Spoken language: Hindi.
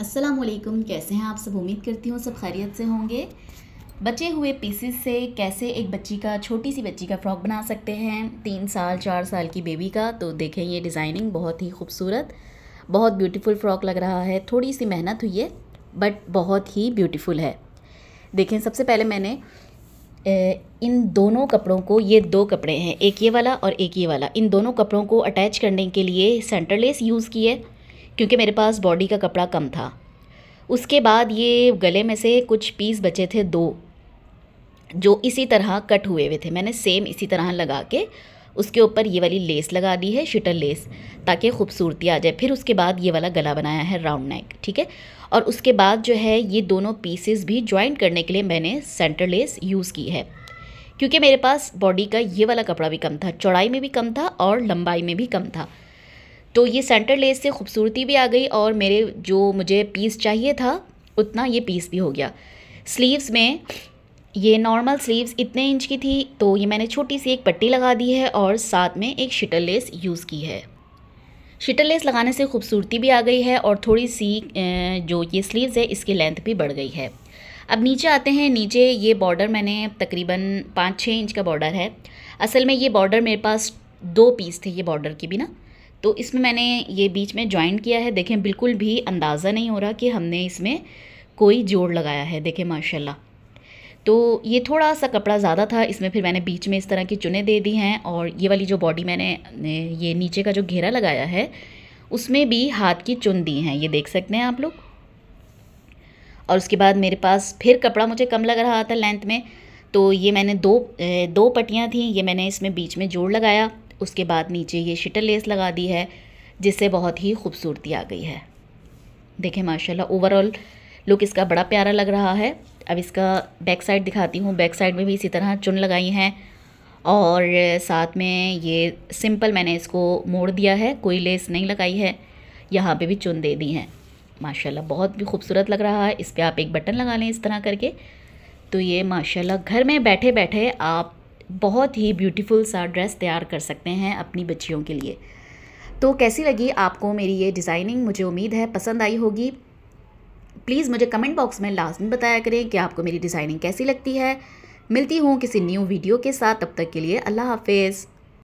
असलकुम कैसे हैं आप सब? उम्मीद करती हूँ सब खैरियत से होंगे। बचे हुए पीसेस से कैसे एक बच्ची का, छोटी सी बच्ची का फ़्रॉक बना सकते हैं? तीन साल, चार साल की बेबी का तो देखें ये डिज़ाइनिंग बहुत ही खूबसूरत, बहुत ब्यूटीफुल फ़्रॉक लग रहा है। थोड़ी सी मेहनत हुई है बट बहुत ही ब्यूटीफुल है। देखें, सबसे पहले मैंने इन दोनों कपड़ों को, ये दो कपड़े हैं, एक ये वाला और एक ये वाला। इन दोनों कपड़ों को अटैच करने के लिए सेंटर लेस यूज़ किए क्योंकि मेरे पास बॉडी का कपड़ा कम था। उसके बाद ये गले में से कुछ पीस बचे थे दो, जो इसी तरह कट हुए हुए थे। मैंने सेम इसी तरह लगा के उसके ऊपर ये वाली लेस लगा दी है शिटल लेस ताकि खूबसूरती आ जाए। फिर उसके बाद ये वाला गला बनाया है राउंड नेक ठीक है? और उसके बाद जो है ये दोनों पीसेस भी ज्वाइंट करने के लिए मैंने सेंटर लेस यूज़ की है। क्योंकि मेरे पास बॉडी का ये वाला कपड़ा भी कम था, चौड़ाई में भी कम था और लंबाई में भी कम था। तो ये सेंटर लेस से खूबसूरती भी आ गई और मेरे जो मुझे पीस चाहिए था, उतना ये पीस भी हो गया। स्लीव्स में ये नॉर्मल स्लीव्स इतने इंच की थी तो ये मैंने छोटी सी एक पट्टी लगा दी है और साथ में एक शिटल लेस यूज़ की है। शिटल लेस लगाने से खूबसूरती भी आ गई है और थोड़ी सी जो ये स्लीव्स है, इसकी लेंथ भी बढ़ गई है। अब नीचे आते हैं, नीचे ये बॉर्डर मैंने तकरीबन पाँच छः इंच का बॉर्डर है। असल में ये बॉर्डर मेरे पास दो पीस थे, ये बॉर्डर की भी ना। तो इसमें मैंने ये बीच में ज्वाइंट किया है। देखें, बिल्कुल भी अंदाज़ा नहीं हो रहा कि हमने इसमें कोई जोड़ लगाया है। देखें, माशाल्लाह। तो ये थोड़ा सा कपड़ा ज़्यादा था, इसमें फिर मैंने बीच में इस तरह की चुने दे दी हैं और ये वाली जो बॉडी मैंने ये नीचे का जो घेरा लगाया है, उसमें भी हाथ की चुन दी हैं। ये देख सकते हैं आप लोग। और उसके बाद मेरे पास फिर कपड़ा मुझे कम लग रहा था लेंथ में। तो ये मैंने दो दो पट्टियाँ थी, ये मैंने इसमें बीच में जोड़ लगाया। उसके बाद नीचे ये शिटल लेस लगा दी है, जिससे बहुत ही खूबसूरती आ गई है। देखें, माशाल्लाह ओवरऑल लुक इसका बड़ा प्यारा लग रहा है। अब इसका बैक साइड दिखाती हूँ। बैक साइड में भी इसी तरह चुन लगाई हैं। और साथ में ये सिंपल मैंने इसको मोड़ दिया है। कोई लेस नहीं लगाई है। यहाँ पे भी चुन दे दी हैं। माशाल्लाह, बहुत भी खूबसूरत लग रहा है। इस पर आप एक बटन लगा लें इस तरह करके। तो ये माशाल्लाह, घर में बैठे बैठे आप बहुत ही ब्यूटीफुल सा ड्रेस तैयार कर सकते हैं अपनी बच्चियों के लिए। तो कैसी लगी आपको मेरी ये डिज़ाइनिंग मुझे उम्मीद है पसंद आई होगी। प्लीज़ मुझे कमेंट बॉक्स में लास्ट में बताया करें कि आपको मेरी डिज़ाइनिंग कैसी लगती है। मिलती हूँ किसी न्यू वीडियो के साथ। तब तक के लिए अल्लाह हाफिज़।